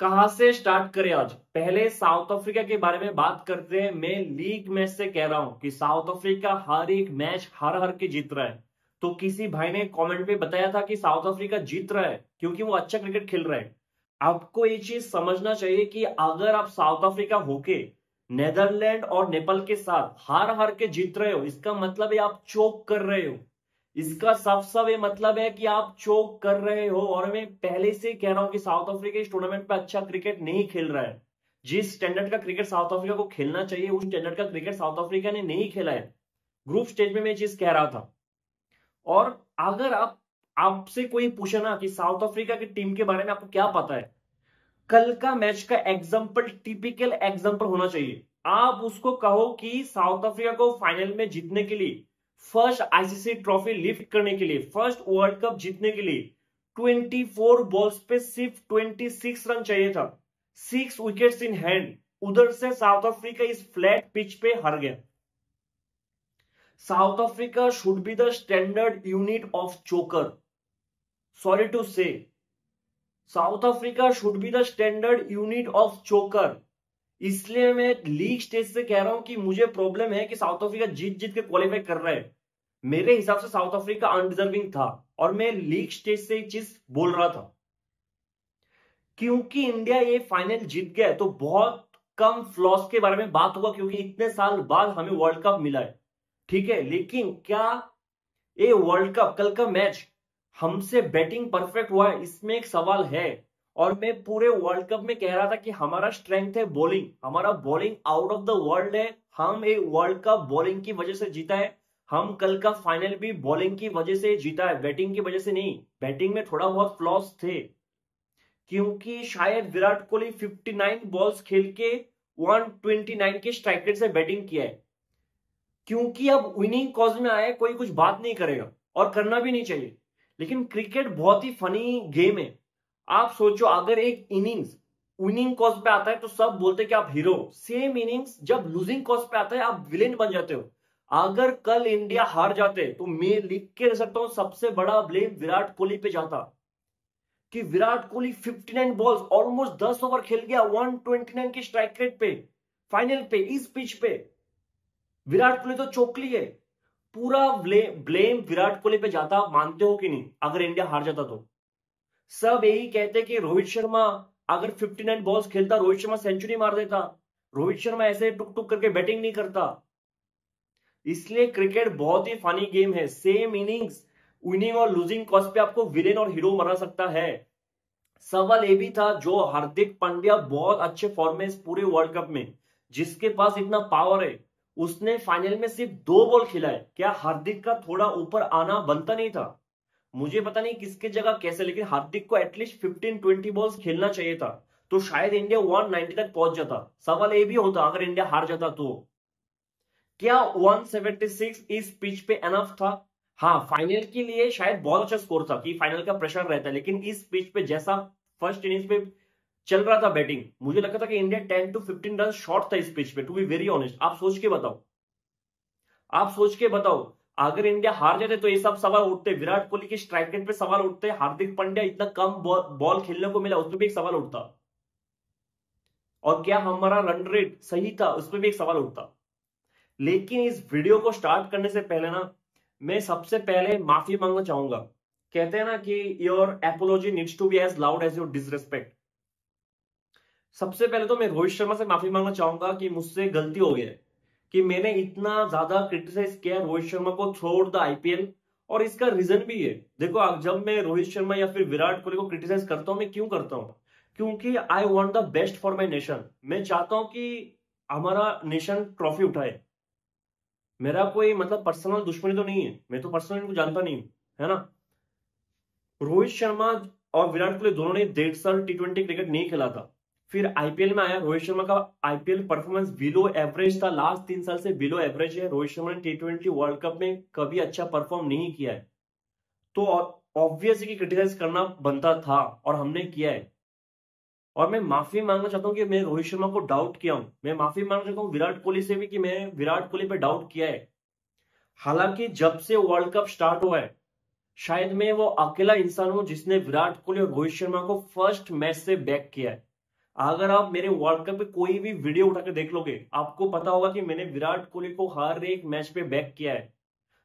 कहा से स्टार्ट करें आज? पहले साउथ अफ्रीका के बारे में बात करते हैं। मैं लीग मैच से कह रहा हूँ कि साउथ अफ्रीका हर एक मैच हर हर के जीत रहा है। तो किसी भाई ने कमेंट में बताया था कि साउथ अफ्रीका जीत रहा है, क्योंकि वो अच्छा क्रिकेट खेल रहा है। आपको ये चीज़ समझना चाहिए कि अगर आप साउथ अफ्रीका होके नेदरलैंड और नेपाल के साथ हार हार के जीत रहे हो, इसका मतलब है आप चोक कर रहे हो। इसका साफ़ साफ़ ये मतलब है कि आप चोक कर रहे हो और मैं पहले से कह रहा हूँ कि साउथ अफ्रीका इस टूर्नामेंट पे अच्छा क्रिकेट नहीं खेल रहा है। जिस स्टैंडर्ड का क्रिकेट साउथ अफ्रीका को खेलना चाहिए, उस स्टैंडर्ड का क्रिकेट साउथ अफ्रीका ने नहीं खेला है। ग्रुप स्टेज में मैं चीज़ कह रहा था। और अगर आप, आपसे कोई पूछे ना कि साउथ अफ्रीका की टीम के बारे में आपको क्या पता है, कल का मैच का एग्ज़ाम्पल टिपिकल एग्ज़ाम्पल होना चाहिए। आप उसको कहो कि साउथ अफ्रीका को फाइनल में जीतने के लिए फ़र्स्ट आईसीसी ट्रॉफी लिफ्ट करने के लिए, फ़र्स्ट वर्ल्ड कप जीतने के लिए 24 बॉल्स पे सिर्फ़ 26 रन चाहिए था। सिक्स विकेट्स इन हैंड, उधर से साउथ अफ्रीका इस फ्लैट पिच पे हार गया। South Africa should be the standard unit of choker. Sorry to say, South Africa should be the standard unit of choker. इसलिए मैं लीग स्टेज से कह रहा हूँ कि मुझे प्रॉब्लम है कि साउथ अफ्रीका जीत जीत के क्वालिफाई कर रहा है। मेरे हिसाब से साउथ अफ्रीका अनडिजर्विंग था और मैं लीग स्टेज से चीज़ बोल रहा था। क्योंकि इंडिया ये फाइनल जीत गया तो बहुत कम फ्लॉस के बारे में बात होगा क्योंकि इतने साल बाद हमें वर्ल्ड कप मिला है। ठीक है, लेकिन क्या ये वर्ल्ड कप कल का मैच हमसे बैटिंग परफेक्ट हुआ है? इसमें एक सवाल है। और मैं पूरे वर्ल्ड कप में कह रहा था कि हमारा स्ट्रेंथ है बॉलिंग हमारा bowling out of the world है. हम एक वर्ल्ड कप बॉलिंग की वजह से जीता है. हम कल का फाइनल भी बॉलिंग की वजह से जीता है. बैटिंग की वजह से नहीं. बैटिंग में थोड़ा बहुत फ्लॉस थे. क्योंकि शायद विराट कोहली 59 बॉल्स खेल के 129 के स्ट्राइक रेट से बैटिंग किया है. क्योंकि अब विनिंग कॉज में आए कोई कुछ बात नहीं करेगा और करना भी नहीं चाहिए. लेकिन क्रिकेट बहुत ही फनी गेम है. आप सोचो, अगर एक इनिंग्स विनिंग कॉज पे आता है तो सब बोलते कि आप हीरो सेम इनिंग्स जब लूजिंग कॉज पे आता है, आप विलेन बन जाते हो। अगर कल इंडिया हार जाते तो मैं लिख के रह सकता हूँ, सबसे बड़ा ब्लेम विराट कोहली पे जाता। कि Virat Kohli 59 balls almost 10 over खेल गया 129 की स्ट्राइक रेट पे फाइनल पे, इस पिच पे। विराट कोहली तो चौकली है पूरा ब्लेम विराट कोहली पे जाता, आप मानते हो कि नहीं? अगर इंडिया हार जाता तो। सब यही कहते कि रोहित शर्मा, अगर 59 बॉल्स खेलता, रोहित शर्मा सेंचुरी मार देता। रोहित शर्मा ऐसे टुक टुक करके बैटिंग नहीं करता। इसलिए क्रिकेट बहुत ही फनी गेम है। सेम इनिंग्स विनिंग और लूजिंग कॉस्ट पे आपको विलेन और हीरो बना सकता है। सवाल ये भी था, जो हार्दिक पांड्या बहुत अच्छे फॉर्म में पूरे वर्ल्ड कप में, जिसके पास इतना पावर है, उसने फाइनल में सिर्फ़ दो बॉल खेला है क्या हार्दिक का थोड़ा ऊपर आना बनता नहीं था? मुझे पता नहीं किसके जगह कैसे, लेकिन हार्दिक को एटलीस्ट 15 20 बॉल्स खेलना चाहिए था। तो शायद इंडिया 190 तक पहुँच जाता। सवाल ये भी होता, अगर इंडिया हार जाता तो। क्या 176 इस पिच पे एनफ था? हाँ फाइनल के लिए शायद बहुत अच्छा स्कोर था, कि फाइनल का प्रेशर रहता है, लेकिन इस पिच पे जैसा फ़र्स्ट इनिंग्स पे चल रहा था बैटिंग मुझे लगता था कि इंडिया 10 टू 15 रन शॉर्ट था इस पिच पे टू बी वेरी ऑनेस्ट आप सोच के बताओ। आप सोच के बताओ अगर इंडिया हार जाते तो ये सब सवाल उठते। विराट कोहली के स्ट्राइक रेट पे सवाल उठते। हार्दिक पांड्या इतना कम बॉल खेलने को मिला, उसमें भी एक सवाल उठता। और क्या हमारा रन रेट सही था, उसमें भी एक सवाल उठता। लेकिन इस वीडियो को स्टार्ट करने से पहले ना, मैं सबसे पहले माफ़ी मांगना चाहूँगा। कहते हैं ना कि your apology needs to be as loud as your disrespect सबसे पहले तो मैं रोहित शर्मा से माफ़ी मांगना चाहूँगा कि मुझसे गलती हो गई है। कि मैंने इतना ज़्यादा क्रिटिसाइज किया रोहित शर्मा को थ्रू द आईपीएल और इसका रीजन भी है देखो जब मैं रोहित शर्मा या फिर विराट कोहली को क्रिटिसाइज करता हूँ, मैं क्यों करता हूँ? क्योंकि I want the best for my nation मैं चाहता हूँ कि हमारा नेशन ट्रॉफी उठाए। मेरा कोई मतलब पर्सनल दुश्मनी तो नहीं है। मैं तो पर्सनल इनको जानता नहीं हूँ, है ना? रोहित शर्मा और विराट कोहली दोनों ने डेढ़ साल टी ट्वेंटी क्रिकेट नहीं खेला था। फिर आईपीएल में आया रोहित शर्मा का आईपीएल परफॉर्मेंस बिलो एवरेज था। लास्ट तीन साल से बिलो एवरेज है। रोहित शर्मा ने टी ट्वेंटी वर्ल्ड कप में कभी अच्छा परफॉर्म नहीं किया है। तो ऑब्वियसली क्रिटिसाइज करना बनता था और हमने किया है। और मैं माफ़ी मांगना चाहता हूँ कि मैं रोहित शर्मा को डाउट किया हूँ। मैं माफ़ी मांगना चाहता हूँ विराट कोहली से भी कि मैं विराट कोहली पे डाउट किया है। हालाँकि जब से वर्ल्ड कप स्टार्ट हुआ है, शायद मैं वो अकेला इंसान हूँ जिसने विराट कोहली और रोहित शर्मा को फ़र्स्ट मैच से बैक किया है। अगर आप मेरे वर्ल्ड कप पे कोई भी वीडियो उठा के देख लोगे, आपको पता होगा कि मैंने विराट कोहली को हर एक मैच पे बैक किया है।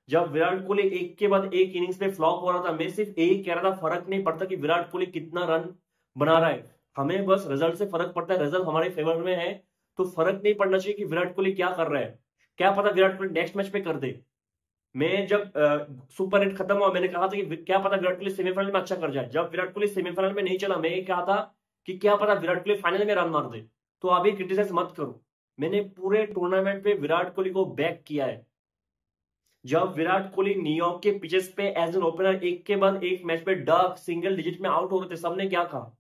जब विराट कोहली एक के बाद एक इनिंग्स पे फ्लॉप हो रहा था, मैं सिर्फ़ एक कह रहा था, फ़र्क नहीं पड़ता कि विराट कोहली कितना रन बना रहा है। हमें बस रिज़ल्ट से फ़र्क पड़ता है रिज़ल्ट हमारे फेवर में है तो फ़र्क नहीं पड़ना चाहिए कि विराट कोहली क्या कर रहा है। क्या पता विराट कोहली नेक्स्ट मैच पे कर दे। मैं जब सुपर एट खत्म हुआ, मैंने कहा था कि क्या पता विराट कोहली सेमीफाइनल में अच्छा कर जाए। जब विराट कोहली सेमीफाइनल में नहीं चला, मैं कहा था कि क्या पता विराट कोहली फाइनल में रन मार दे। तो अभी क्रिटिसाइज मत करो। मैंने पूरे टूर्नामेंट पे विराट कोहली को बैक किया है। जब विराट कोहली न्यूयॉर्क के पिचेस पे एज एन ओपनर एक के बाद एक मैच पे डक सिंगल डिजिट में आउट हो रहे थे, सबने क्या कहा?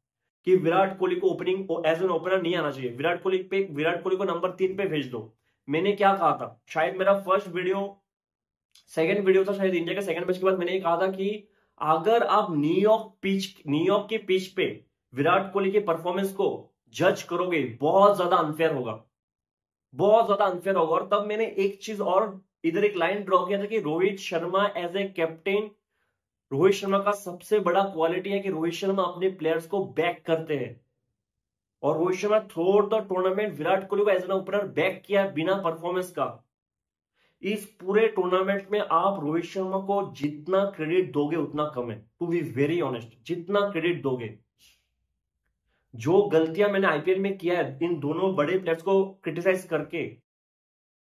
कि विराट कोहली को ओपनिंग एज एन ओपनर नहीं आना चाहिए। विराट कोहली पे, विराट कोहली को नंबर तीन पे भेज दो। मैंने क्या कहा था? शायद मेरा फ़र्स्ट वीडियो सेकंड वीडियो था, शायद इंडिया के सेकंड मैच के बाद मैंने कहा था कि अगर आप New York pitch New York के पिच पे विराट कोहली के परफॉर्मेंस को जज करोगे, बहुत ज़्यादा अनफेयर होगा। बहुत ज़्यादा अनफेयर होगा। और तब मैंने एक चीज़ और इधर एक लाइन ड्रॉ किया था कि Rohit Sharma as a captain Rohit Sharma का सबसे बड़ा क्वालिटी है कि रोहित शर्मा अपने प्लेयर्स को बैक करते हैं। और Rohit Sharma through the tournament Virat Kohli को एज एन ओपनर बैक किया बिना परफॉर्मेंस का। इस पूरे टूर्नामेंट में आप रोहित शर्मा को जितना क्रेडिट दोगे, उतना कम है। टू बी वेरी ऑनेस्ट जितना क्रेडिट दोगे। जो गलतियाँ मैंने आईपीएल में किया है, इन दोनों बड़े प्लेयर्स को क्रिटिसाइज करके,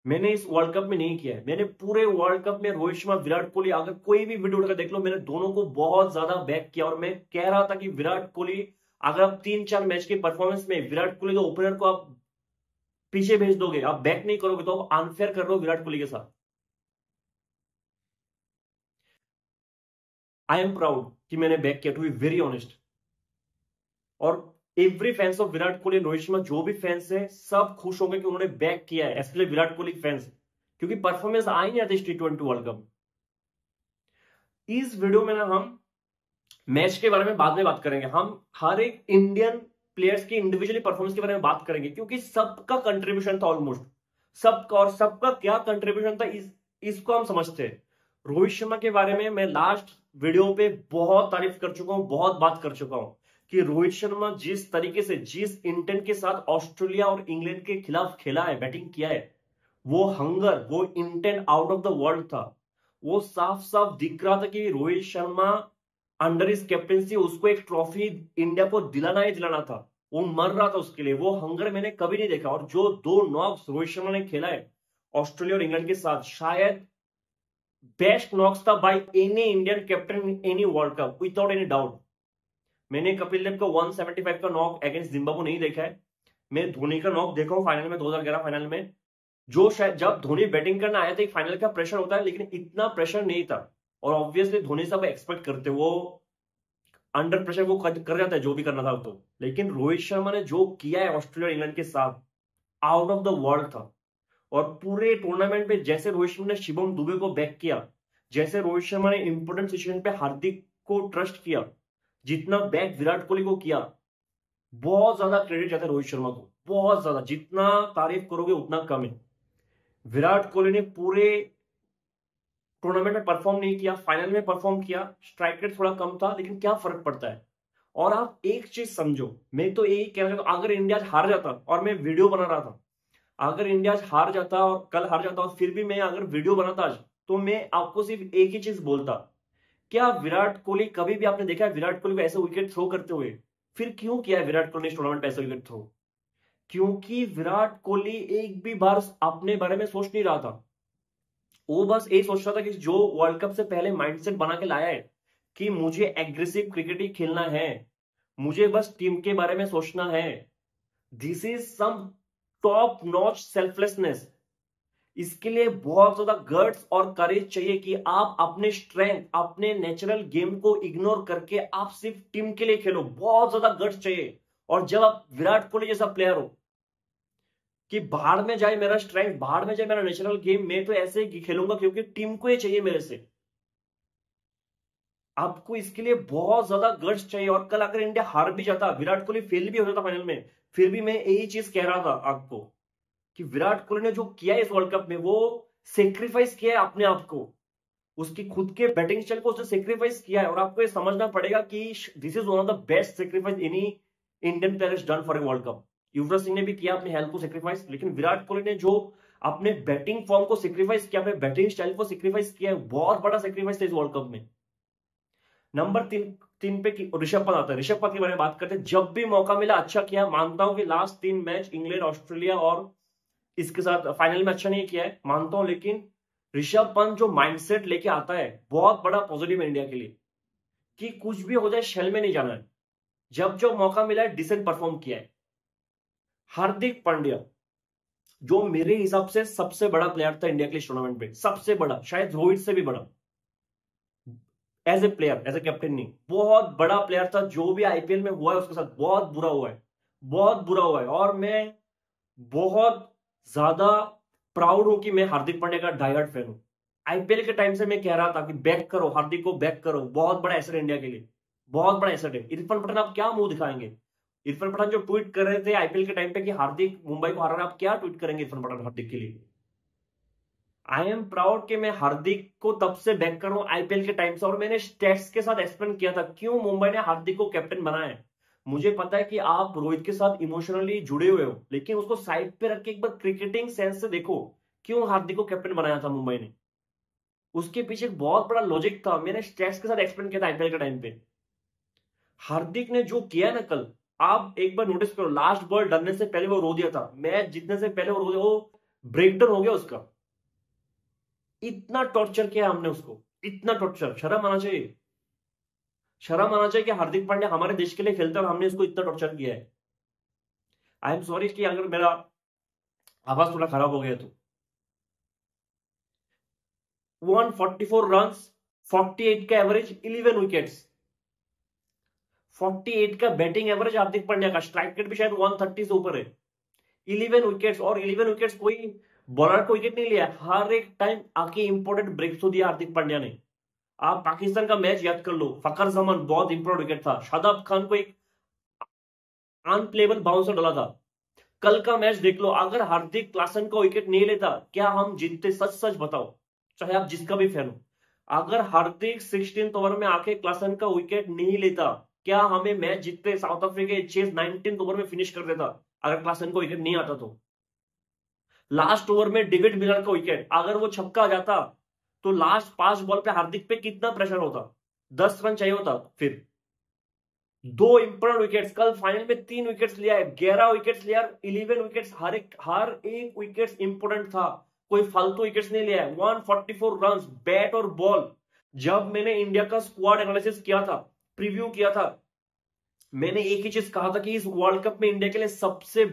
मैंने इस वर्ल्ड कप में नहीं किया है। मैंने पूरे वर्ल्ड कप में रोहित शर्मा, विराट कोहली, अगर कोई भी वीडियो उठकर देख लो, मैंने दोनों को बहुत ज़्यादा बैक किया और मैं कह रहा था कि विराट कोहली, अगर आप तीन चार मैच के परफॉर्मेंस में विराट कोहली के ओपनर को आप पीछे भेज दोगे, आप बैक नहीं करोगे तो आप अनफेयर कर रहे हो विराट कोहली के साथ। आई एम प्राउड कि मैंने बैक किया टू बी वेरी ऑनेस्ट और every fans of Virat Kohli Rohit Sharma जो भी फैंस है सब खुश होंगे कि उन्होंने बैक किया है एस्पेशली विराट कोहली फैंस क्योंकि परफॉर्मेंस आ ही नहीं आती टी ट्वेंटी वर्ल्ड कप इस वीडियो में ना हम मैच के बारे में बाद में बात करेंगे। हम हर एक इंडियन प्लेयर्स की इंडिविजुअली परफॉर्मेंस के बारे में बात करेंगे क्योंकि सबका कंट्रीब्यूशन था ऑलमोस्ट सबका और सबका क्या कंट्रीब्यूशन था इस, इसको हम समझते हैं। रोहित शर्मा के बारे में मैं लास्ट वीडियो पे बहुत तारीफ़ कर चुका हूँ बहुत बात कर चुका हूँ। कि रोहित शर्मा जिस तरीके से, जिस इंटेंट के साथ ऑस्ट्रेलिया और इंग्लैंड के खिलाफ खेला है बैटिंग किया है, वो हंगर वो intent out of the world था। वो साफ़ साफ़ दिख रहा था कि रोहित शर्मा अंडर इस कैप्टनसी उसको एक ट्रॉफी इंडिया को दिलाना ही दिलाना था। वो मर रहा था उसके लिए। वो हंगर मैंने कभी नहीं देखा। और जो दो नॉक्स रोहित शर्मा ने खेला है, ऑस्ट्रेलिया और इंग्लैंड के साथ, शायद बेस्ट नॉक्स था by any Indian captain any World Cup without any doubt मैंने कपिल देव का 175 का नॉक अगेंस्ट जिम्बाबू नहीं देखा है। मैं धोनी का नॉक देखा हूँ फाइनल में 2011 फाइनल में। जो शायद जब धोनी बैटिंग करना आया था, एक फाइनल का प्रेशर होता है, लेकिन इतना प्रेशर नहीं था। और ऑब्वियसली धोनी सब एक्सपेक्ट करते, वो अंडर प्रेशर वो कर जाता है, जो भी करना था तो लेकिन रोहित शर्मा ने जो किया है ऑस्ट्रेलिया इंग्लैंड के साथ आउट ऑफ़ द वर्ल्ड था। और पूरे टूर्नामेंट में जैसे रोहित शर्मा ने शिवम दुबे को बैक किया, जैसे रोहित शर्मा ने इंपोर्टेंट सिचुएशन पे हार्दिक को ट्रस्ट किया जितना बैक विराट कोहली को किया, बहुत ज़्यादा क्रेडिट जाता है रोहित शर्मा को, बहुत ज़्यादा, जितना तारीफ़ करोगे उतना कम है। विराट कोहली ने पूरे टूर्नामेंट में परफॉर्म नहीं किया फाइनल में परफॉर्म किया स्ट्राइक रेट थोड़ा कम था, लेकिन क्या फ़र्क पड़ता है? और आप एक चीज़ समझो, मैं तो यही कह रहा था अगर इंडिया हार जाता, और मैं वीडियो बना रहा था, अगर इंडिया हार जाता और कल हार जाता और फिर भी मैं अगर वीडियो बनाता आज तो मैं आपको सिर्फ़ एक ही चीज़ बोलता क्या विराट कोहली, कभी भी आपने देखा है विराट कोहली को ऐसे विकेट थ्रो करते हुए? फिर क्यों किया विराट कोहली ने टूर्नामेंट ऐसे विकेट थ्रो क्योंकि विराट कोहली एक भी बार अपने बारे में सोच नहीं रहा था। वो बस यही सोच रहा था कि जो वर्ल्ड कप से पहले माइंडसेट बना के लाया है कि मुझे एग्रेसिव क्रिकेट ही खेलना है, मुझे बस टीम के बारे में सोचना है। This is some top notch selflessness इसके लिए बहुत ज़्यादा गर्ड्स और करेज चाहिए कि आप अपने स्ट्रेंथ अपने नेचुरल गेम को इग्नोर करके आप सिर्फ़ टीम के लिए खेलो। बहुत ज़्यादा गर्ड्स चाहिए। और जब आप विराट कोहली जैसा प्लेयर हो, कि बाहर में जाए मेरा स्ट्रेंथ बाहर में जाए मेरा नेचुरल गेम मैं तो ऐसे ही खेलूँगा क्योंकि टीम को ही चाहिए मेरे से। आपको इसके लिए बहुत ज़्यादा गर्ड्स चाहिए। और कल अगर इंडिया हार भी जाता, विराट कोहली फेल भी हो जाता फाइनल में, फिर भी मैं यही चीज़ कह रहा था आपको। कि विराट कोहली ने जो किया इस वर्ल्ड कप में, वो सेक्रीफाइस किया है अपने आप को। उसकी खुद के बैटिंग स्टाइल को उसने सेक्रीफाइस किया है और आपको ये समझना पड़ेगा कि this is one of the best sacrifice any Indian players done for a World Cup Yuvraj Singh ने भी किया अपने हेल्थ को सेक्रीफाइस लेकिन विराट कोहली ने जो अपने बैटिंग फॉर्म को सेक्रीफाइस किया, अपने बैटिंग स्टाइल को सेक्रीफाइस किया है, बहुत बड़ा सेक्रीफाइस था इस वर्ल्ड कप में। नंबर तीन तीन पे ऋषभ पंत आता है। ऋषभ पंत के बारे में बात करते हैं। जब भी मौका मिला अच्छा किया। मानता हूँ कि लास्ट तीन मैच इंग्लैंड ऑस्ट्रेलिया और इसके साथ फाइनल में अच्छा नहीं किया है, मानता हूँ, लेकिन ऋषभ पंत जो माइंडसेट लेके आता है, बहुत बड़ा पॉजिटिव इंडिया के लिए, कि कुछ भी हो जाए शेल में नहीं जाना है। जब जो मौका मिला है डिसेंट परफॉर्म किया है। हार्दिक पांड्या, जो मेरे हिसाब से सबसे बड़ा प्लेयर था इंडिया के लिए टूर्नामेंट में सबसे बड़ा, शायद रोहित से भी बड़ा। As a player as a captain नहीं, बहुत बड़ा प्लेयर था, जो भी आईपीएल में हुआ है, उसके साथ बहुत बुरा हुआ है, बहुत बुरा हुआ है। और मैं बहुत ज़्यादा प्राउड हूँ कि मैं हार्दिक पांड्या का डायहर्ड फ़ैन हूँ। आईपीएल के टाइम से मैं कह रहा था कि बैक करो, हार्दिक को बैक करो, बहुत बड़ा एसेट इंडिया के लिए, बहुत बड़ा एसेट है। इरफान पठान आप क्या मुँह दिखाएँगे? इरफान पठान जो ट्वीट कर रहे थे आईपीएल के टाइम पे कि हार्दिक मुंबई को हरा रहा आप क्या ट्वीट करेंगे इरफान पठान हार्दिक के लिए? आई एम प्राउड कि मैं हार्दिक को तब से बैक कर रहा हूँ आईपीएल के टाइम से और मैंने स्टेट्स के साथ एक्सप्लेन किया था, क्यों मुंबई ने हार्दिक को कैप्टन बनाया मुझे पता है कि आप रोहित के साथ इमोशनली जुड़े हुए हो, लेकिन उसको साइड पे रख के एक बार क्रिकेटिंग सेंस से देखो, क्यों हार्दिक को कैप्टन बनाया था मुंबई ने? उसके पीछे एक बहुत बड़ा लॉजिक था, मैंने स्टेट्स के साथ एक्सप्लेन किया था आईपीएल के टाइम पे। हार्दिक ने जो किया ना कल, आप एक बार नोटिस करो लास्ट बॉल डरने से पहले वो रो दिया था मैच जीतने से पहले वो रो दिया, वो ब्रेकडाउन हो गया उसका। इतना टॉर्चर किया हमने उसको, इतना टॉर्चर शर्म आना चाहिए। शर्म आना चाहिए कि हार्दिक पांड्या हमारे देश के लिए खेलता है हमने उसको इतना टॉर्चर किया है। आई एम सॉरी कि अगर मेरा आवाज़ थोड़ा खराब हो गया तो। 144 रन 48 का एवरेज 11 विकेट्स 48 का बैटिंग एवरेज हार्दिक पांड्या का स्ट्राइक रेट भी शायद 130 से ऊपर है। 11 विकेट्स और 11 विकेट्स कोई, बॉलर को विकेट नहीं लिया, हर एक टाइम आके इंपोर्टेंट ब्रेक तो दिया हार्दिक पांड्या ने। आप पाकिस्तान का मैच याद कर लो। फकर जमान बहुत इंपॉर्टेंट विकेट था। शादाब खान को एक अनप्लेबल बाउंसर डाला था। कल का मैच देख लो। अगर हार्दिक क्लासन का विकेट नहीं लेता, क्या हम जीतते? सच सच बताओ। चाहे आप जिसका भी फ़ैन हो। अगर हार्दिक सिक्सटीन ओवर में आके क्लासन का विकेट नहीं लेता, क्या हमें मैच जीतते? South Africa chase nineteen over में फिनिश कर देता, अगर क्लासन को विकेट नहीं आता तो। लास्ट ओवर में डेविड मिलर का विकेट अगर वो छक्का जाता तो लास्ट पाँच बॉल पे हार्दिक पे कितना प्रेशर होता? दस रन चाहिए होता, फिर। दो इंपोर्टेंट विकेट्स कल फाइनल में तीन विकेट्स लिया है, ग्यारह विकेट्स लिया इलेवन विकेट्स हर एक हर एक विकेट्स इंपोर्टेंट था। कोई फालतू विकेट्स नहीं लिया है। 144 रन बैट और बॉल जब मैंने इंडिया का स्क्वाड एनालिसिस किया था प्रीव्यू किया था, मैंने एक ही चीज़ कहा था कि इस वर्ल्ड कप में इंडिया के लिए सबसे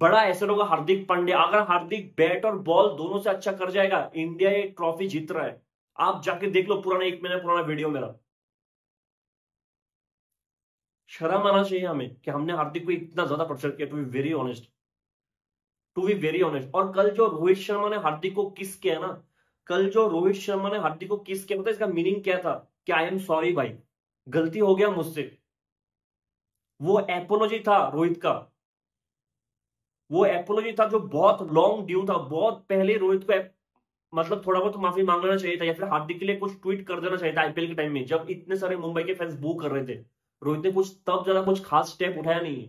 बड़ा एसेट होगा हार्दिक पांड्या। अगर हार्दिक बैट और बॉल दोनों से अच्छा कर जाएगा, इंडिया ये ट्रॉफी जीत रहा है। आप जाके देख लो पुराना, एक महीना पुराना वीडियो मेरा। शर्म आना चाहिए हमें कि हमने हार्दिक को इतना ज़्यादा प्रेशर किया to be very honest to be very honest और कल जो रोहित शर्मा ने हार्दिक को किस किया ना, कल जो रोहित शर्मा ने हार्दिक को किस किया, पता इसका मीनिंग क्या था? कि आई एम सॉरी भाई। गलती हो गया मुझसे। वो एपोलॉजी था रोहित का। वो एपोलॉजी था जो बहुत लॉन्ग ड्यू था, बहुत पहले रोहित को मतलब थोड़ा बहुत माफ़ी मांगना चाहिए था या फिर हार्दिक के लिए कुछ ट्वीट कर देना चाहिए था आईपीएल के टाइम में, जब इतने सारे मुंबई के फैंस बू कर रहे थे। रोहित ने कुछ, तब ज़्यादा कुछ खास स्टेप उठाया नहीं।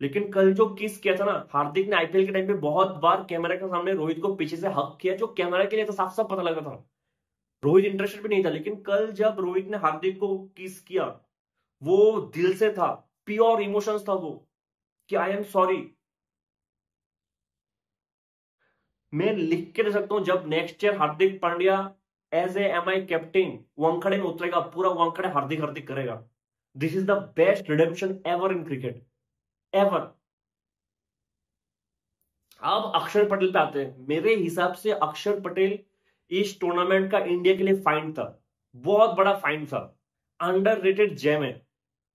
लेकिन कल जो किस किया था ना, हार्दिक ने आईपीएल के टाइम पे बहुत बार कैमरा के सामने रोहित को पीछे से हक किया, जो कैमरा के लिए तो साफ़ साफ़ पता लगा था। रोहित इंटरेस्टेड भी नहीं था, लेकिन कल जब रोहित ने हार्दिक को किस किया, वो दिल से था प्योर इमोशंस था वो, कि आई एम सॉरी मैं लिख के दे सकता हूँ, जब next year Hardik Pandya as a M I captain Wankhede में उतरेगा, पूरा वांखड़े हार्दिक हार्दिक करेगा। This is the best redemption ever in cricket ever अब अक्षर पटेल पे आते हैं। मेरे हिसाब से अक्षर पटेल इस टूर्नामेंट का इंडिया के लिए फाइन था। बहुत बड़ा फाइन था। अंडर रेटेड जैम है।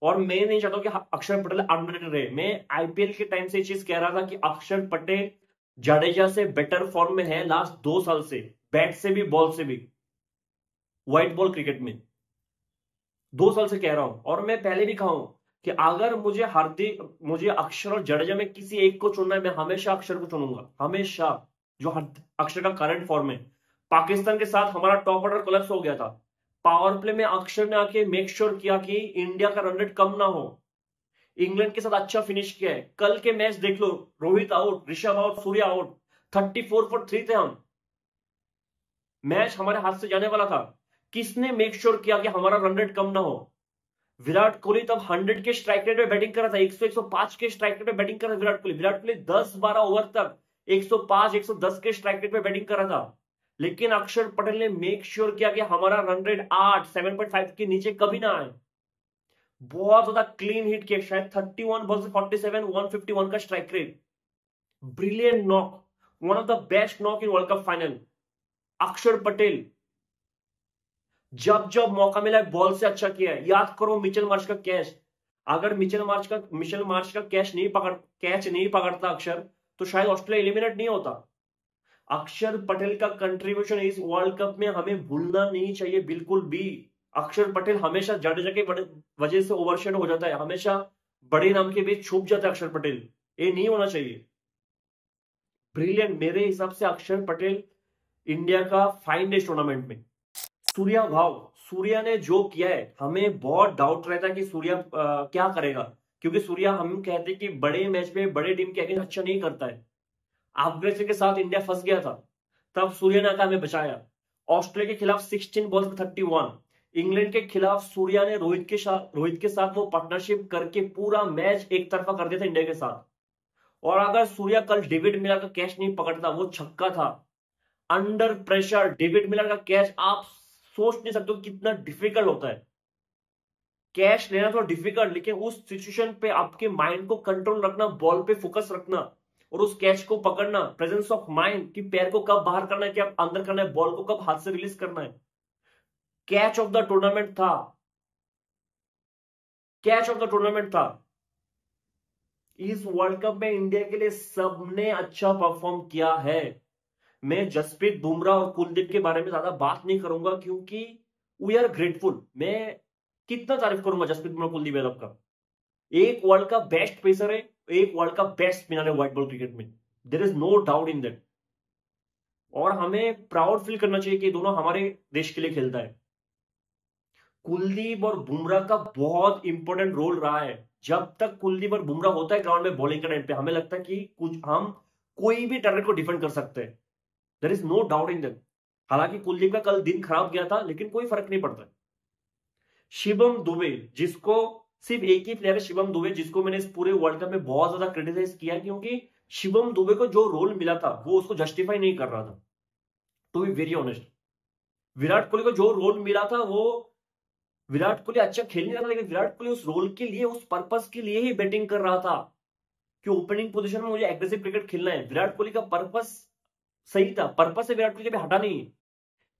और मैं नहीं चाहता कि अक्षर पटेल अंडर रेटेड रहे। मैं आईपीएल के टाइम से चीज़ कह रहा था कि अक्षर पटेल जाडेजा से बेटर फॉर्म में है लास्ट दो साल से बैट से भी बॉल से भी व्हाइट बॉल क्रिकेट में। दो साल से कह रहा हूँ। और मैं पहले भी कहा कि अगर मुझे हार्दिक, मुझे अक्षर और जडेजा में किसी एक को चुनना है, मैं हमेशा अक्षर को चुनूँगा। हमेशा। जो अक्षर का करंट फॉर्म है। पाकिस्तान के साथ हमारा टॉप ऑर्डर कोलेप्स हो गया था। पावर प्ले में अक्षर ने आके मेक श्योर किया कि इंडिया का रन रेट कम ना हो। इंग्लैंड के साथ अच्छा फिनिश किया है। कल के मैच देख लो, Rohit out Rishabh out Surya out thirty four for three थे हम। मैच हमारे हाथ से जाने वाला था। किसने मेक श्योर किया कि हमारा रन रेट कम ना हो? विराट कोहली तब हंड्रेड के स्ट्राइक रेट में बैटिंग कर रहा था, एक सौ एक सौ पाँच के स्ट्राइक रेट में बैटिंग कर रहा था विराट कोहली। विराट कोहली दस बारह ओवर तक एक सौ पाँच, एक सौ दस के स्ट्राइक रेट में बैटिंग कर रहा था। लेकिन अक्षर पटेल ने मेक श्योर किया कि हमारा रन रेट आठ सेवन पॉइंट फाइव के नीचे कभी ना आए। बहुत ज़्यादा क्लीन हिट किया, शायद थर्टी वन बॉल से forty seven one fifty one का strike rate brilliant knock one of the best knock in World Cup final Akshar Patel जब जब मौका मिला है बॉल से अच्छा किया है। याद करो मिचेल मार्च का कैच अगर मिचेल मार्च का मिचेल मार्च का कैच नहीं पकड़ कैच नहीं पकड़ता अक्षर तो शायद ऑस्ट्रेलिया एलिमिनेट नहीं होता। अक्षर पटेल का कंट्रीब्यूशन इस वर्ल्ड कप में हमें भूलना नहीं चाहिए, बिल्कुल भी। अक्षर पटेल हमेशा जडेजा के वजह से ओवरशेड हो जाता है। हमेशा बड़े नाम के बीच छुप जाता है अक्षर पटेल। ये नहीं होना चाहिए। ब्रिलियंट मेरे हिसाब से अक्षर पटेल इंडिया का फाइन डेज़ टूर्नामेंट में। सूर्या भाव सूर्या ने जो किया है, हमें बहुत डाउट रहता है कि सूर्या क्या करेगा। क्योंकि सूर्या, हम कहते हैं कि बड़े मैच में बड़े टीम के अगेंस्ट अच्छा नहीं करता है। अफ़गानिस्तान के साथ इंडिया फंस गया था। तब सूर्या ने हमें बचाया। ऑस्ट्रेलिया के खिलाफ 16 बॉल थर्टी 31 इंग्लैंड के खिलाफ सूर्या ने रोहित के साथ, रोहित के साथ वो पार्टनरशिप करके पूरा मैच एक तरफा कर दिया था इंडिया के साथ। और अगर सूर्या कल डेविड मिलर का कैच नहीं पकड़ता, वो छक्का था। अंडर प्रेशर डेविड मिलर का कैच आप सोच नहीं सकते कितना डिफ़िकल्ट होता है। कैश लेना थोड़ा डिफ़िकल्ट लेकिन उस सिचुएशन पे आपके माइंड को कंट्रोल रखना बॉल पे फोकस रखना, और उस कैच को पकड़ना प्रेजेंस ऑफ़ माइंड कि पैर को कब बाहर करना है, कि आप अंदर करना है बॉल को कब हाथ से रिलीज़ करना है। कैच ऑफ़ द टूर्नामेंट था कैच ऑफ़ द टूर्नामेंट था इस वर्ल्ड कप में इंडिया के लिए सबने अच्छा परफॉर्म किया है। मैं जसप्रीत बुमराह और कुलदीप के बारे में ज़्यादा बात नहीं करूँगा क्योंकि वी आर ग्रेटफुल मैं कितना तारीफ़ करूँगा जसप्रीत बुमराह कुलदीप यादव का। एक वर्ल्ड का बेस्ट पेसर है, एक वर्ल्ड का बेस्ट स्पिनर है व्हाइट बॉल क्रिकेट में। There is no doubt in that और हमें प्राउड फील करना चाहिए कि दोनों हमारे देश के लिए खेलता है। कुलदीप और बुमराह का बहुत इंपॉर्टेंट रोल रहा है। जब तक कुलदीप और बुमराह होता है ग्राउंड में बॉलिंग के टाइम पे, हमें लगता है कि कुछ, हम कोई भी टारगेट को डिफेंड कर सकते हैं। There is no doubt in that हालाँकि कुलदीप का कल दिन खराब गया था, लेकिन कोई फ़र्क नहीं पड़ता। शिवम दुबे, जिसको सिर्फ़ एक ही प्लेयर है, शिवम दुबे, जिसको मैंने इस पूरे वर्ल्ड कप में बहुत ज़्यादा क्रिटिसाइज किया क्योंकि शिवम दुबे को जो रोल मिला था, वो उसको जस्टिफाई नहीं कर रहा था। To be very honest Virat Kohli को जो रोल मिला था, वो विराट कोहली अच्छा खेल नहीं रहा था लेकिन विराट कोहली उस रोल के लिए, उस पर्पज के लिए ही बैटिंग कर रहा था कि ओपनिंग पोजीशन में मुझे एग्रेसिव क्रिकेट खेलना है। विराट कोहली का पर्पज सही था। पर्पज से विराट कोहली हटा नहीं।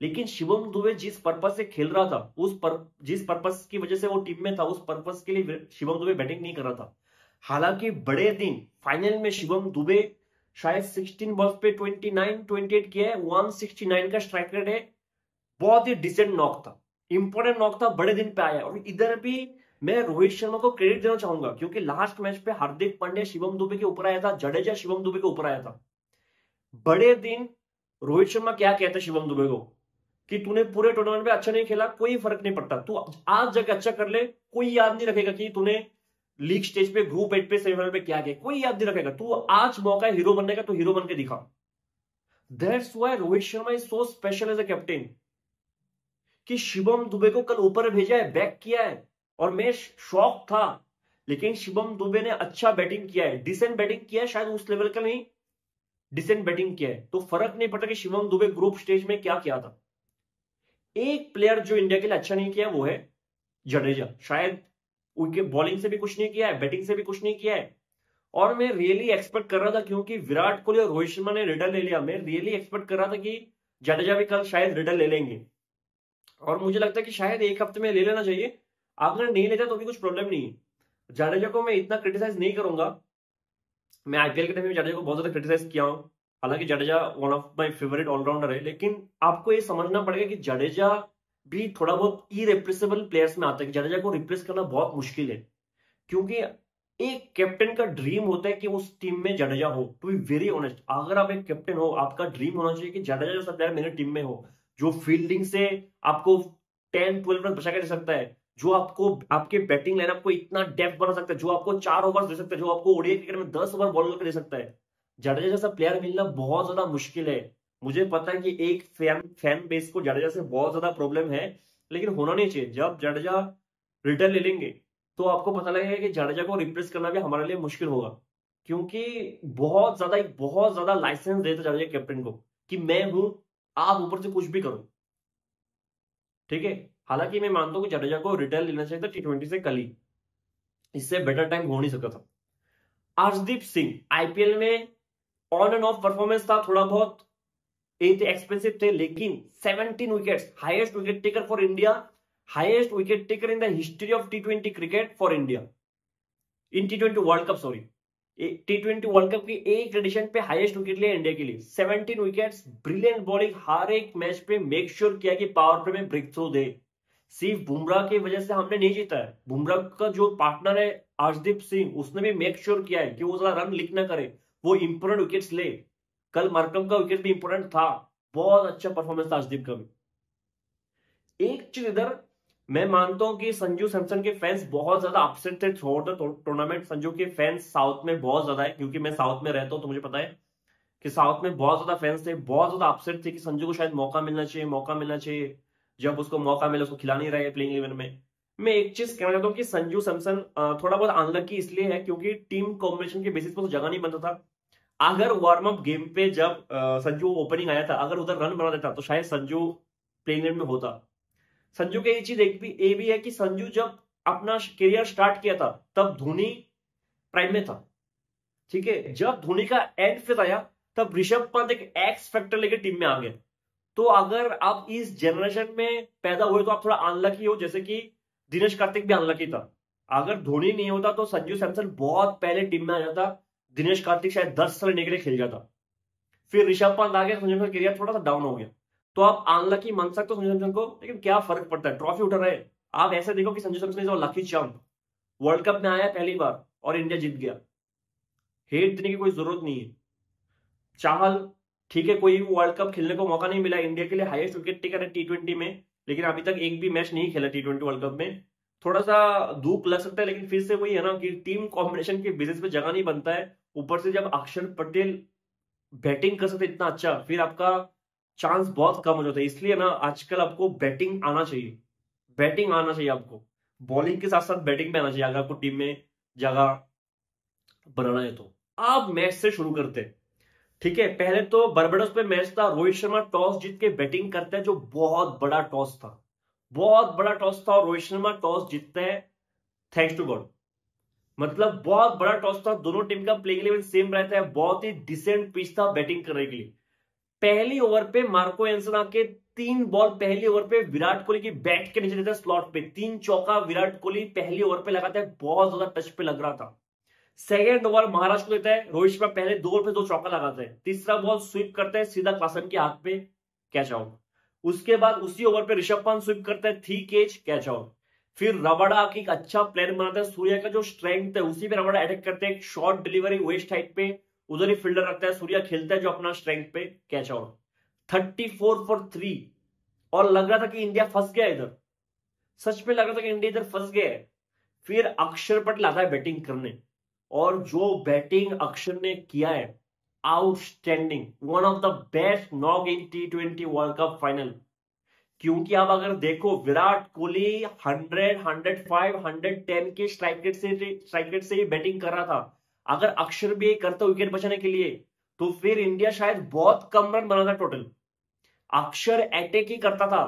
लेकिन शिवम दुबे जिस पर्पज से खेल रहा था, उस पर जिस पर्पज की वजह से वो टीम में था, उस पर्पज के लिए शिवम दुबे बैटिंग नहीं कर रहा था। हालाँकि बड़े दिन फाइनल में शिवम दुबे शायद 16 बॉल्स पे 29 28 किया है। 169 का स्ट्राइक रेट है। बहुत ही डिसेंट नॉक था। इंपॉर्टेंट नॉक था, बड़े दिन पे आया और इधर भी मैं रोहित शर्मा को क्रेडिट देना चाहूँगा, क्योंकि लास्ट मैच पे हार्दिक पांड्या शिवम दुबे के ऊपर आया था, जडेजा शिवम दुबे के ऊपर आया था। बड़े दिन रोहित शर्मा क्या कहता शिवम दुबे को? कि तूने पूरे टूर्नामेंट में अच्छा नहीं खेला, कोई फ़र्क नहीं पड़ता। तू आज जाके अच्छा कर ले, कोई याद नहीं रखेगा कि तूने लीग स्टेज पे ग्रुप एट पे सेमीफाइनल पे क्या किया। कोई याद नहीं रखेगा। तू आज मौका है हीरो बनने का तो हीरो बन के दिखा। That's why Rohit Sharma is so special as a captain कि शिवम दुबे को कल ऊपर भेजा है बैक किया है। और मैं शॉक था। लेकिन शिवम दुबे ने अच्छा बैटिंग किया है। डिसेंट बैटिंग किया है, शायद उस लेवल का नहीं। डिसेंट बैटिंग किया है। तो फ़र्क नहीं पड़ता कि शिवम दुबे ग्रुप स्टेज में क्या किया था। एक प्लेयर जो इंडिया के लिए अच्छा नहीं किया, वो है जडेजा शायद उनके बॉलिंग से भी कुछ नहीं किया है बैटिंग से भी कुछ नहीं किया है। और मैं रियली एक्सपेक्ट कर रहा था क्योंकि विराट कोहली और रोहित शर्मा ने रिटर्न ले लिया। मैं रियली एक्सपेक्ट कर रहा था कि जडेजा भी कल शायद रिटर्न ले लेंगे। और मुझे लगता है कि शायद एक हफ़्ते में ले लेना चाहिए। अगर नहीं लेता तो भी कुछ प्रॉब्लम नहीं है। जडेजा को मैं इतना क्रिटिसाइज नहीं करूँगा। मैं आईपीएल के टाइम में जडेजा को बहुत ज़्यादा क्रिटिसाइज किया हूँ। हालाँकि Jadeja one of my favourite allrounder है, लेकिन आपको ये समझना पड़ेगा कि जडेजा भी थोड़ा बहुत इरेप्रेसेबल प्लेयर्स में आता है। जडेजा को रिप्लेस करना बहुत मुश्किल है। क्योंकि एक कैप्टन का ड्रीम होता है कि उस टीम में जडेजा हो। टू बी वेरी ऑनेस्ट अगर आप एक कैप्टन हो, आपका ड्रीम होना चाहिए कि जडेजा जैसा प्लेयर मेरे टीम में हो। जो फील्डिंग से आपको टेन ट्वेल्व रन बचा के दे सकता है, जो आपको, आपके बैटिंग लाइनअप को इतना डेप्थ बना सकता है, जो आपको चार ओवर दे सकता है, जो आपको ओडिया क्रिकेट में दस ओवर बॉल करके दे सकता है। जडेजा जैसा प्लेयर मिलना बहुत ज़्यादा मुश्किल है। मुझे पता है कि एक फ़ैन फ़ैन बेस को जडेजा से बहुत ज़्यादा प्रॉब्लम है, लेकिन होना नहीं चाहिए। जब जडेजा रिटर्न ले लेंगे तो आपको पता लगेगा कि जडेजा को रिप्लेस करना भी हमारे लिए मुश्किल होगा। क्योंकि बहुत ज़्यादा, एक बहुत ज़्यादा लाइसेंस देता जडेजा कैप्टन को, कि मैं हूँ आप ऊपर से कुछ भी करो। ठीक है? हालाँकि मैं मानता हूँ जडेजा को रिटर्न लेना चाहिए था टी ट्वेंटी से कल ही। इससे बेटर टाइम हो नहीं सकता था। अर्शदीप सिंह आईपीएल में ऑन एंड ऑफ़ परफॉर्मेंस था, थोड़ा बहुत एक्सपेंसिव थे लेकिन 17 wickets highest wicket taker for India highest wicket taker in the history of T twenty cricket for India in T twenty World Cup sorry T twenty World Cup की एक addition पे highest wicket लिया India के लिए। 17 wickets brilliant bowling हर एक match पे make sure sure किया कि पावर प्ले में ब्रेक थ्रू दे। सिर्फ़ बुमराह की वजह से हमने नहीं जीता है। बुमराह का जो पार्टनर है अर्शदीप सिंह, उसने भी मेक श्योर sure किया है कि वो ज़्यादा रन लिख ना करे। वो इंपोर्टेंट विकेट्स ले। कल मार्कम का विकेट भी इंपोर्टेंट था। बहुत अच्छा परफॉर्मेंस था अर्शदीप का भी। एक चीज़ इधर मैं मानता हूँ कि संजू सैमसन के फैंस बहुत ज़्यादा अपसेट थे थ्रू द टूर्नामेंट संजू के फैंस साउथ में बहुत ज़्यादा है, क्योंकि मैं साउथ में रहता हूँ तो मुझे पता है कि साउथ में बहुत ज़्यादा फैंस थे, बहुत ज़्यादा अपसेट थे कि संजू को शायद मौका मिलना चाहिए, मौका मिलना चाहिए। जब उसको मौका मिला, उसको खिला नहीं रहे प्लेइंग इलेवन में। मैं एक चीज़ कहना चाहता हूँ कि संजू सैमसन थोड़ा बहुत अनलकी इसलिए है क्योंकि टीम कॉम्बिनेशन के बेसिस पर तो जगह नहीं बनता था। अगर वार्म अप गेम पे जब संजू ओपनिंग आया था, अगर उधर रन बना देता तो शायद संजू प्लेइंग इलेवन में होता। संजू के चीज़ एक भी, ये भी है कि संजू जब अपना करियर स्टार्ट किया था, तब धोनी प्राइम में था। ठीक है? जब धोनी का एंड फिर आया, तब ऋषभ पंत एक एक्स फैक्टर लेकर टीम में आ गए। तो अगर आप इस जनरेशन में पैदा हुए तो आप थोड़ा अनलकी हो, जैसे कि दिनेश कार्तिक भी अनलकी था। अगर धोनी नहीं होता तो संजू सैमसन बहुत पहले टीम में आ जाता, दिनेश कार्तिक शायद दस साल निकले खेल जाता। फिर ऋषभ पंत आ गया, संजू का करियर थोड़ा सा डाउन हो गया। तो आप अनलकी मान सकते हो संजू सैमसन को लेकिन क्या फ़र्क पड़ता है? ट्रॉफी उठा रहे आप ऐसे देखो कि Sanju Samson is lucky champ World Cup में आया पहली बार और इंडिया जीत गया। हेट देने की कोई ज़रूरत नहीं है। चाहल, ठीक है, कोई वर्ल्ड कप खेलने को मौका नहीं मिला इंडिया के लिए। हाईएस्ट विकेट टेकर है टी ट्वेंटी में, लेकिन अभी तक एक भी मैच नहीं खेला टी ट्वेंटी वर्ल्ड कप में। थोड़ा सा धूप लग सकता है, लेकिन फिर से वही है ना कि टीम कॉम्बिनेशन के बेसिस पे जगह नहीं बनता है। ऊपर से जब अक्षर पटेल बैटिंग कर सकते इतना अच्छा फिर आपका चांस बहुत कम हो जाता है। इसलिए ना, आजकल आपको बैटिंग आना चाहिए। बैटिंग आना चाहिए आपको। बॉलिंग के साथ साथ बैटिंग में आना चाहिए। अगर आपको टीम में जगह बनाना है तो। आप मैच से शुरू करते हैं। ठीक है, पहले तो बर्बडोस पे मैच था। रोहित शर्मा टॉस जीत के बैटिंग करते हैं, जो बहुत बड़ा टॉस था। बहुत बड़ा टॉस था और रोहित शर्मा टॉस जीतते हैं थैंक्स टू गॉड मतलब बहुत बड़ा टॉस था। दोनों टीम का प्लेइंग इलेवन सेम रहता है। बहुत ही डिसेंट पिच था बैटिंग करने के लिए। पहली ओवर पे मार्को एंसना के तीन बॉल पहली ओवर पे विराट कोहली की बैट के नीचे स्लॉट पे। तीन चौका विराट कोहली पहली ओवर पे लगाता है बहुत ज़्यादा टच पे लग रहा था। सेकेंड ओवर महाराष्ट्र को देता है, रोहित शर्मा पहले दो ओवर पे दो चौका लगाता है। तीसरा बॉल स्वीप करता है सीधा क्लासन के हाथ पे, कैच आउट। उसके बाद उसी ओवर पे ऋषभ पंत स्वीप करता है, थ्री केच, कैच आउट। फिर रबाडा एक अच्छा प्लेयर बनाता है, सूर्या का जो स्ट्रेंथ है, उसी पे रबाडा अटैक करते हैं शॉर्ट डिलीवरी वेस्ट हाइट पे। उधर ही फील्डर रखता है, सूर्या खेलता है जो अपना स्ट्रेंथ पे catch out thirty four for three और लग रहा था कि इंडिया फंस गया इधर। सच में लग रहा था कि इंडिया इधर फंस गया है। फिर अक्षर पटेल आता है बैटिंग करने। और जो बैटिंग अक्षर ने किया है outstanding one of the best knock in T twenty World Cup final क्योंकि आप अगर देखो, Virat Kohli hundred hundred five hundred ten के स्ट्राइक रेट से स्ट्राइक रेट से ही बैटिंग कर रहा था। अगर अक्षर भी करता विकेट बचाने के लिए तो फिर इंडिया शायद बहुत कम रन बनाता टोटल अक्षर अटैक ही करता था.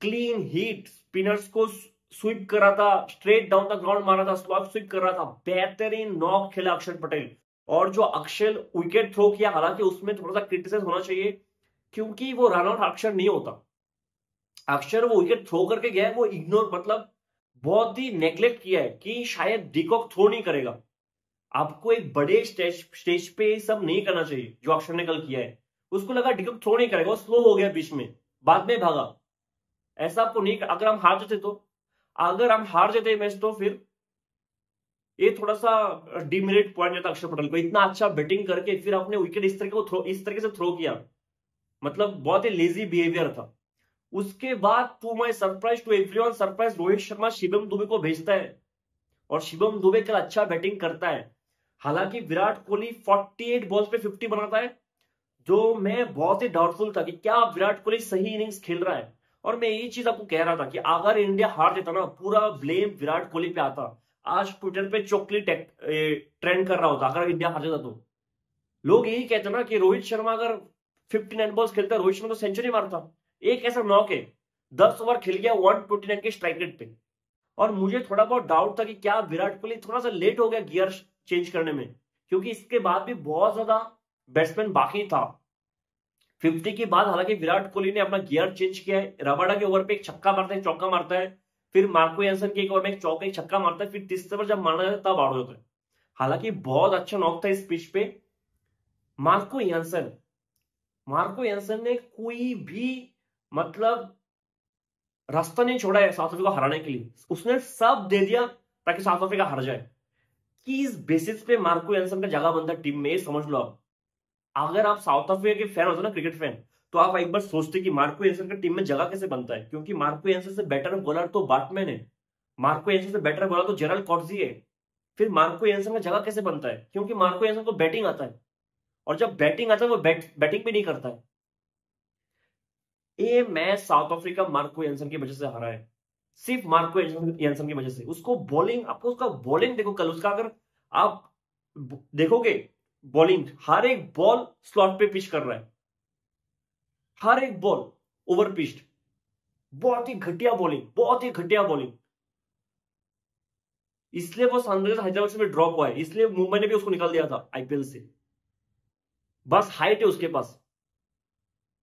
क्लीन हीट स्पिनर्स को स्वीप कर रहा था स्ट्रेट डाउन द ग्राउंड मारा था स्लॉप स्वीप कर रहा था. बेहतरीन नॉक खेला अक्षर पटेल. और जो अक्षर विकेट थ्रो किया, हालाँकि उसमें थोड़ा सा क्रिटिसाइज होना चाहिए, क्योंकि वो रन आउट अक्षर नहीं होता. अक्षर वो विकेट थ्रो करके गया है, वो इग्नोर मतलब बहुत ही नेग्लेक्ट किया है कि शायद डिकॉक थ्रो नहीं करेगा. आपको एक बड़े स्टेज स्टेज पे सब नहीं करना चाहिए, जो अक्षर ने कल किया है। उसको लगा डिकअप थ्रो नहीं करेगा स्लो हो गया बीच में। बाद में भागा। ऐसा आपको नहीं कर... अगर हम हार जाते तो? अगर हम हार जाते मैच तो फिर? ये थोड़ा सा डिमेरिट पॉइंट जाता अक्षर पटेल को। इतना अच्छा बैटिंग करके फिर आपने विकेट इस तरीके को थ्रो इस तरीके से थ्रो किया। मतलब बहुत ही लेजी बिहेवियर था। उसके बाद to my surprise to everyone surprise Rohit Sharma Shivam Dube को भेजता है। और शिवम दुबे कल अच्छा बैटिंग करता है। हालाँकि विराट कोहली 48 बॉल्स पे 50 बनाता है, जो मैं बहुत ही डाउटफुल था कि क्या विराट कोहली सही इनिंग्स खेल रहा है। और मैं यही चीज़ आपको कह रहा था कि अगर इंडिया हार जाता ना, पूरा ब्लेम विराट कोहली पे आता। आज ट्विटर पे चोकली ट्रेंड कर रहा होता, अगर इंडिया हार जाता तो। लोग यही कहते ना कि रोहित शर्मा अगर 59 बॉल्स खेलता रोहित शर्मा तो सेंचुरी मारता। एक ऐसा नॉक है, दस ओवर खेल गया वन ट्वेंटी नाइन के स्ट्राइक रेट पे। और मुझे थोड़ा बहुत डाउट था कि क्या विराट कोहली थोड़ा सा लेट हो गया गियर चेंज करने में। क्योंकि इसके बाद भी बहुत ज़्यादा बैट्समैन बाकी था। फिफ्टी के बाद हालाँकि विराट कोहली ने अपना गियर चेंज किया है। रबाडा के ओवर पे एक छक्का मारता है, चौका मारता है। फिर मार्को एंसन के एक ओवर में एक चौका, एक छक्का मारता है। फिर तीसरे ओवर जब मारना है, तब आउट होता है। हालाँकि बहुत अच्छा नॉक था इस पिच पे। मार्को यांसन मार्को यांसन ने कोई भी मतलब रास्ता नहीं छोड़ा है साउथ अफ्रीका हराने के लिए। उसने सब दे दिया ताकि साउथ अफ्रीका हार जाए। किस बेसिस पे मार्को एनसन का जगह बनता टीम में समझ लो आप। अगर आप साउथ अफ्रीका के फ़ैन होते ना क्रिकेट फ़ैन तो आप एक बार सोचते कि मार्को एंसन का टीम में जगह कैसे बनता है? क्योंकि मार्को एंसन से बेटर बॉलर तो बाटमैन है। मार्को एंसन से बेटर बॉलर तो जेरल कॉर्जी है। फिर मार्को एंसन का जगह कैसे बनता है? क्योंकि मार्को एंसन को बैटिंग आता है। और जब बैटिंग आता है वो बैट, बैटिंग भी नहीं करता है। ये match South Africa Marco Jansen की वजह से हारा है। सिर्फ़ मार्को एंसन की वजह से। उसको बॉलिंग आपको उसका बॉलिंग देखो कल, उसका अगर आप देखोगे बॉलिंग हर एक बॉल स्लॉट पे पिच कर रहा है। हर एक बॉल ओवर पिच्ड बहुत ही घटिया बॉलिंग बहुत ही घटिया बॉलिंग इसलिए वो सनराइजर्स हैदराबाद से ड्रॉप हुआ है। इसलिए मुंबई ने भी उसको निकाल दिया था आईपीएल से। बस हाइट है उसके पास।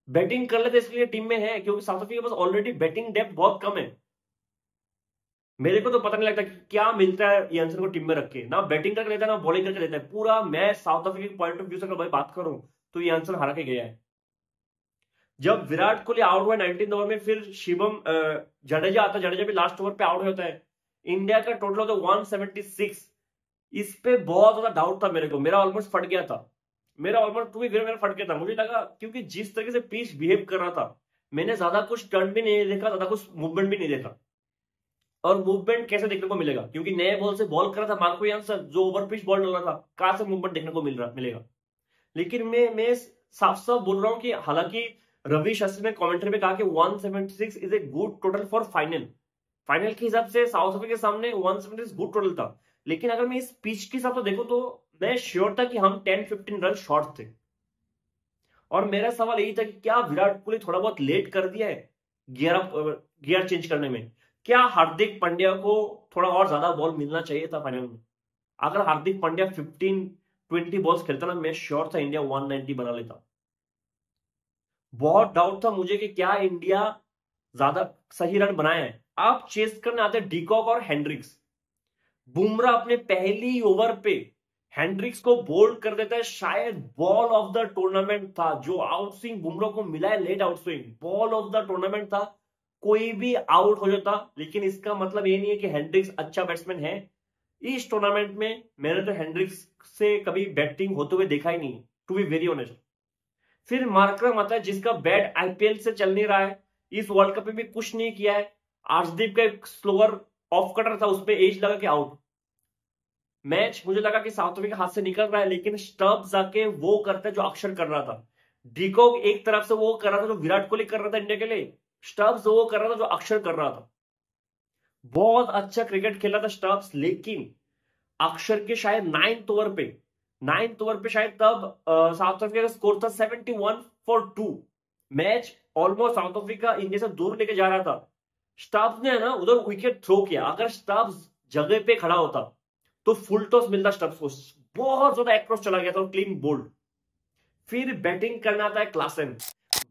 बैटिंग कर लेते इसलिए टीम में है, क्योंकि साउथ अफ्रीका के पास ऑलरेडी बैटिंग डेप्थ बहुत कम है। मेरे को तो पता नहीं लगता कि क्या मिलता है यानसन को टीम में रख के। ना बैटिंग करके देता है, ना बॉलिंग करके देता है। पूरा match South Africa point of view से अगर बात करूँ तो यानसन हरा के गया है। जब विराट कोहली आउट हुआ नाइनटीन ओवर में, फिर शिवम जडेजा आता जडेजा भी लास्ट ओवर पे आउट होता है। इंडिया का टोटल होता है इस पे बहुत ज़्यादा डाउट था मेरे को। मेरा ऑलमोस्ट फट गया था। मेरा ऑलमोस्ट टू भी मेरा फट गया था। मुझे लगा क्योंकि जिस तरीके से पीच बिहेव कर रहा था, मैंने ज़्यादा कुछ टर्न भी नहीं देखा, ज़्यादा कुछ मूवमेंट भी नहीं देखा। और मूवमेंट कैसे देखने को मिलेगा? क्योंकि नए बॉल से बॉल करा था, मार्को यानसर जो ओवर पिच बॉल डाल रहा था, कहाँ से मूवमेंट देखने को मिल रहा, मिलेगा। लेकिन मैं मैं साफ़ साफ़ बोल रहा हूँ कि हालाँकि रवि शास्त्री ने कमेंट्री में कहा कि 176 is a good total for final final के हिसाब से साउथ अफ्रीका के सामने 176 गुड टोटल था। लेकिन अगर मैं इस पिच के हिसाब से देखूँ तो मैं श्योर था कि हम 10-15 रन शॉर्ट थे। और मेरा सवाल यही था कि क्या विराट कोहली थोड़ा बहुत लेट कर दिया है गियर गियर चेंज करने में? क्या हार्दिक पांड्या को थोड़ा और ज़्यादा बॉल मिलना चाहिए था फाइनल में? अगर हार्दिक पांड्या 15 20 बॉल्स खेलता ना, मैं श्योर था इंडिया 190 बना लेता। बहुत डाउट था मुझे कि क्या इंडिया ज़्यादा सही रन बनाए हैं। आप चेस करने आते डीकॉक और हेनड्रिक्स बुमराह अपने पहली ओवर पे हेनड्रिक्स को बोल्ड कर देता है, शायद बॉल ऑफ़ द टूर्नामेंट था। जो आउट स्विंग बुमराह को मिला है late out swing ball of the tournament था। कोई भी आउट हो जाता, लेकिन इसका मतलब ये नहीं है कि हेंड्रिक्स अच्छा बैट्समैन है। इस टूर्नामेंट में मैंने तो हेंड्रिक्स से कभी बैटिंग होते हुए देखा ही नहीं टू बी वेरी ऑनेस्ट फिर मार्क्रम आता है जिसका बैट आईपीएल से चल नहीं रहा है। इस वर्ल्ड कप में भी कुछ नहीं किया है। आर्शदीप का एक स्लोअर ऑफ़ कटर था, उसपे एज लगा के आउट मैच मुझे लगा कि साउथ अफ्रीका हाथ से निकल रहा है, लेकिन स्टब जाके वो करता है जो अक्षर कर रहा था। डीकॉक एक तरफ़ से वो कर रहा था जो विराट कोहली कर रहा था इंडिया के लिए। स्टब्स वो कर रहा था जो अक्षर कर रहा था। बहुत अच्छा क्रिकेट खेला था स्टब्स लेकिन अक्षर के शायद नाइन्थ ओवर पे नाइन्थ ओवर पे शायद तब साउथ अफ्रीका का स्कोर था seventy one for two match almost South Africa India से दूर लेके जा रहा था। स्टब्स ने ना, उधर विकेट थ्रो किया। अगर स्टब्स जगह पे खड़ा होता तो फुल टॉस मिलता स्टब्स को। बहुत ज़्यादा एक्रोस चला गया था क्लीन बोल्ड फिर बैटिंग करना था क्लासन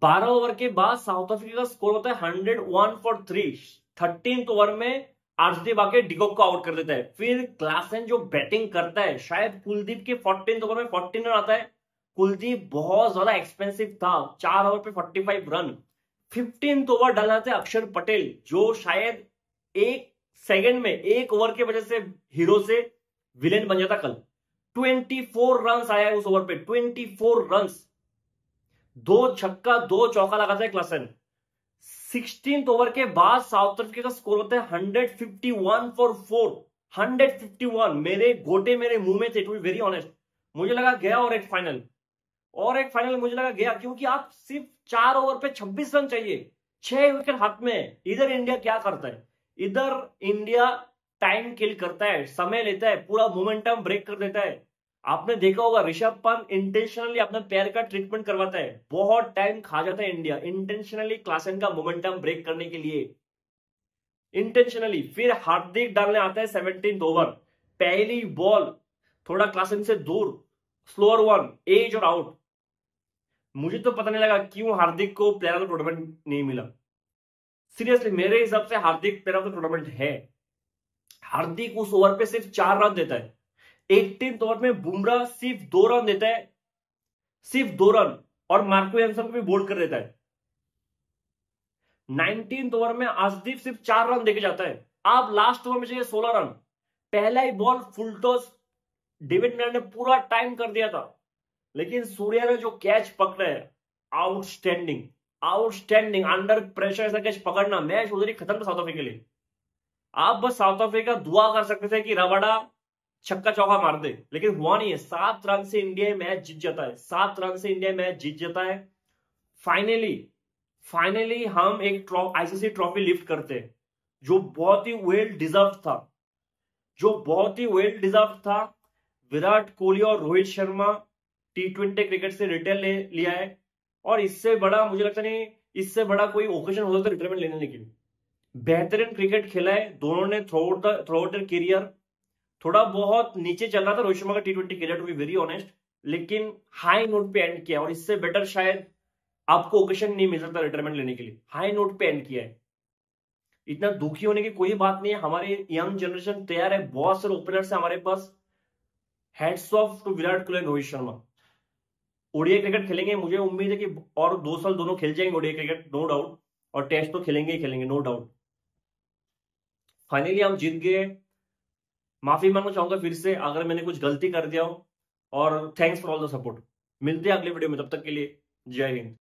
बारह ओवर के बाद साउथ अफ्रीका का स्कोर होता है hundred one for three. Thirteen over में आर्शदीप आके डिकोक को आउट कर देता है। फिर क्लासन जो बैटिंग करता है, शायद कुलदीप के फोर्टीन ओवर में फोर्टीन रन आता है। कुलदीप बहुत ज़्यादा एक्सपेंसिव था, चार ओवर पे forty five run. Fifteen over डालना था अक्षर पटेल, जो शायद एक सेकेंड में एक ओवर की वजह से हीरो से विलेन बन जाता कल। 24 रन आया उस ओवर पे 24 रन दो छक्का, दो चौका लगाता है क्लासन सिक्सटीन ओवर के बाद साउथ अफ्रीका का स्कोर होता है 151 फॉर फोर। 151 मेरे गोटे मेरे मुँह में थे टू बी वेरी ऑनेस्ट मुझे लगा गया और एक फाइनल और एक फाइनल मुझे लगा गया, क्योंकि आप सिर्फ़ चार ओवर पे 26 रन चाहिए। छह विकेट हाथ में इधर इंडिया क्या करता है? इधर इंडिया टाइम किल करता है, समय लेता है, पूरा मोमेंटम ब्रेक कर देता है। आपने देखा होगा, ऋषभ पंत इंटेंशनली अपने पैर का ट्रीटमेंट करवाता है। बहुत टाइम खा जाता है इंडिया इंटेंशनली क्लासन का मोमेंटम ब्रेक करने के लिए। इंटेंशनली फिर हार्दिक डालने आता है सेवनटीन ओवर पहली बॉल थोड़ा क्लासन से दूर। स्लोअर वन एज और आउट मुझे तो पता नहीं लगा क्यों हार्दिक को प्लेयर ऑफ़ द टूर्नामेंट नहीं मिला। सीरियसली मेरे हिसाब से Hardik player of the tournament है। हार्दिक उस ओवर पे सिर्फ़ चार रन देता है। एटीन ओवर में बुमराह सिर्फ़ दो रन देता है। सिर्फ़ दो रन। और मार्को एंसन को भी बोल्ड कर देता है। नाइनटीन ओवर में आजदीप सिर्फ़ चार रन देके जाता है। आप लास्ट ओवर में चाहिए सोलह रन। पहला ही ball full toss David Miller ने पूरा टाइम कर दिया था। लेकिन सूर्या ने जो कैच पकड़ा है, आउटस्टैंडिंग। आउटस्टैंडिंग, अंडर प्रेशर ऐसा कैच पकड़ना, मैच उधर ही खत्म साउथ अफ्रीका के लिए। आप बस साउथ अफ्रीका दुआ कर सकते थे कि रवाडा छक्का चौका मार दे। लेकिन हुआ नहीं है। सात रन से इंडिया मैच जीत जाता है। सात रन से इंडिया मैच जीत जाता है। फाइनली फाइनली हम एक आईसीसी ट्रॉफी लिफ्ट करते हैं, जो बहुत ही वेल डिजर्व था। जो बहुत ही वेल डिजर्व था। विराट कोहली और Rohit Sharma T twenty cricket से रिटेल ले, लिया है। और इससे बड़ा मुझे लगता नहीं, इससे बड़ा कोई ओकेजन हो सकता रिटायरमेंट लेने के लिए बेहतरीन क्रिकेट खेला है। दोनों ने throughout throughout career थोड़ा बहुत नीचे चल रहा था, रोहित शर्मा का T twenty to be very honest लेकिन हाई नोट पे एंड किया और इससे बेटर शायद आपको ओकेशन नहीं मिल सकता रिटायरमेंट लेने के लिए। हाई नोट पे एंड किया है। इतना दुखी होने की कोई बात नहीं है। हमारे यंग जनरेशन तैयार है। बहुत सारे ओपनर्स है हमारे पास। Hats off to Virat Kohli Rohit Sharma. ODI cricket खेलेंगे। मुझे उम्मीद है कि और दो साल दोनों खेल जाएँगे ओडिया क्रिकेट नो डाउट और टेस्ट तो खेलेंगे ही खेलेंगे नो डाउट फाइनली हम जीत गए। माफ़ी मांगना चाहूँगा फिर से, अगर मैंने कुछ गलती कर दिया हो, और thanks for all the support मिलते हैं अगले वीडियो में, तब तक के लिए, जय हिंद।